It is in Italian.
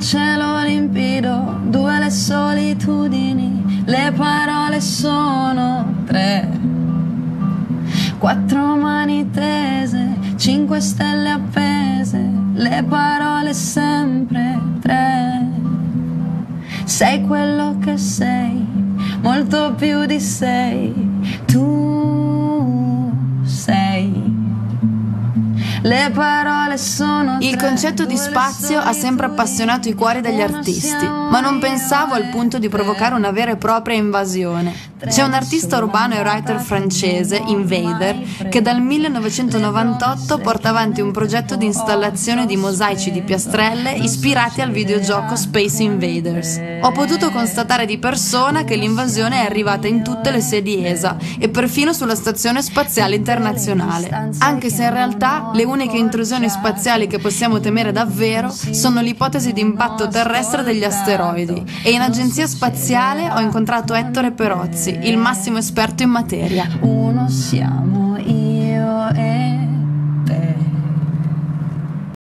cielo limpido, due le solitudini, le parole sono tre. Quattro mani tese, cinque stelle appese, le parole sempre tre. Sei quello che sei, molto più di sei, Le parole sono Il concetto di spazio ha sempre appassionato i cuori degli artisti, ma non pensavo al punto di provocare una vera e propria invasione. C'è un artista urbano e writer francese, Invader, che dal 1998 porta avanti un progetto di installazione di mosaici di piastrelle ispirati al videogioco Space Invaders. Ho potuto constatare di persona che l'invasione è arrivata in tutte le sedi ESA e perfino sulla Stazione Spaziale Internazionale, anche se in realtà le uniche intrusioni spaziali che possiamo temere davvero sono l'ipotesi di impatto terrestre degli asteroidi e in agenzia spaziale ho incontrato Ettore Perozzi, il massimo esperto in materia. Uno siamo